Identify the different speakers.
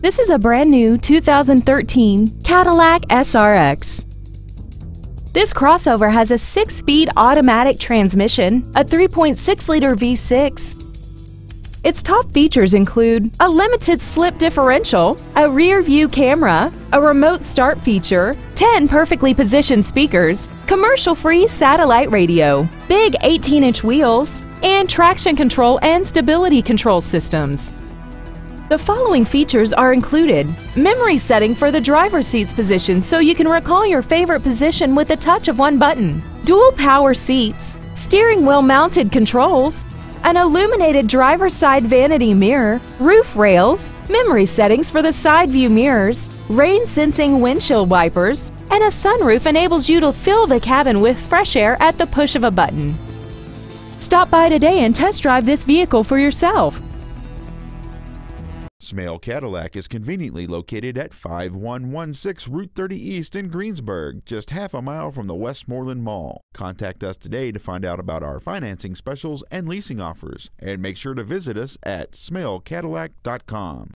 Speaker 1: This is a brand new 2013 Cadillac SRX. This crossover has a six-speed automatic transmission, a 3.6-liter V6. Its top features include a limited slip differential, a rear view camera, a remote start feature, 10 perfectly positioned speakers, commercial-free satellite radio, big 18-inch wheels, and traction control and stability control systems. The following features are included. Memory setting for the driver's seat's position so you can recall your favorite position with the touch of one button. Dual power seats, steering wheel mounted controls, an illuminated driver's side vanity mirror, roof rails, memory settings for the side view mirrors, rain sensing windshield wipers, and a sunroof enables you to fill the cabin with fresh air at the push of a button. Stop by today and test drive this vehicle for yourself.
Speaker 2: Smail Cadillac is conveniently located at 5116 Route 30 East in Greensburg, just half a mile from the Westmoreland Mall. Contact us today to find out about our financing specials and leasing offers, and make sure to visit us at smailcadillac.com.